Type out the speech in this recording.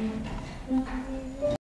Mm-hmm.